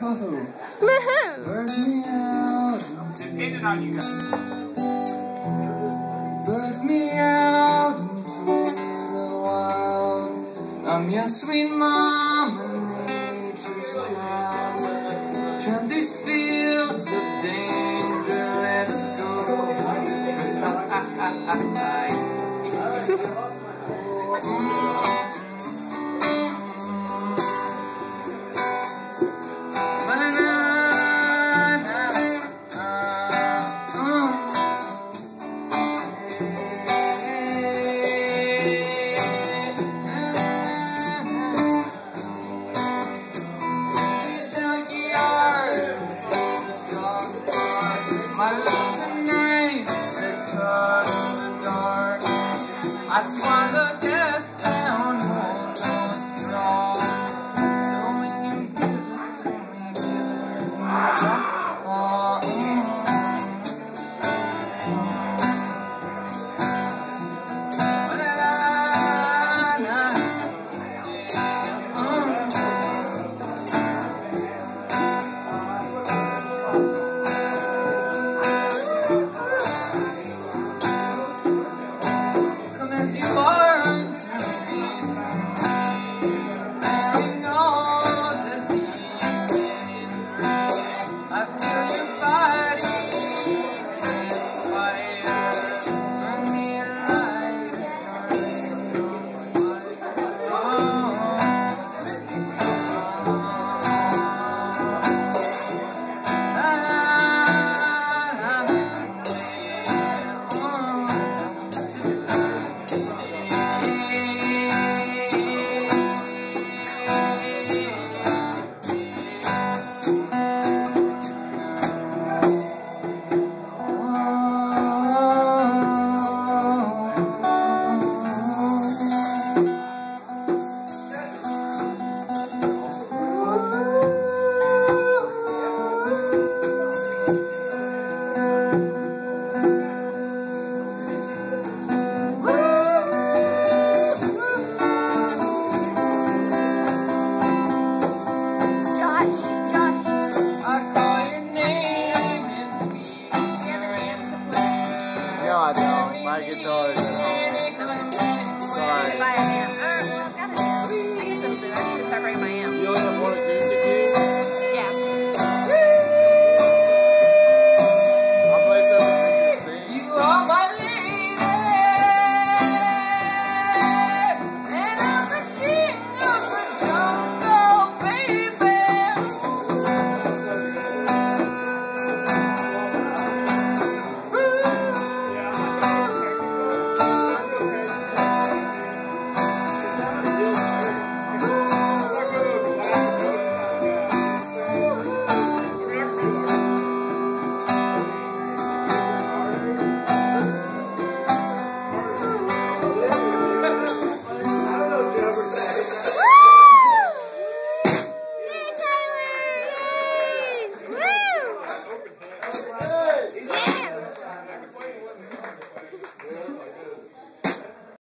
Woohoo! Woohoo! Birth me out Depending on you guys. Me out into the wild. I'm your sweet mama, My losing name in the dark. I swallowed down. Bye. Bye.